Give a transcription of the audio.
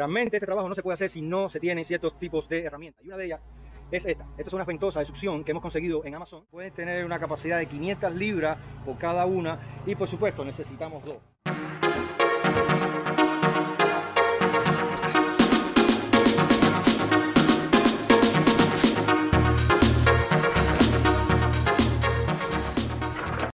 Realmente este trabajo no se puede hacer si no se tienen ciertos tipos de herramientas. Y una de ellas es esta. Esta es una ventosa de succión que hemos conseguido en Amazon. Puede tener una capacidad de 500 libras por cada una y por supuesto necesitamos dos.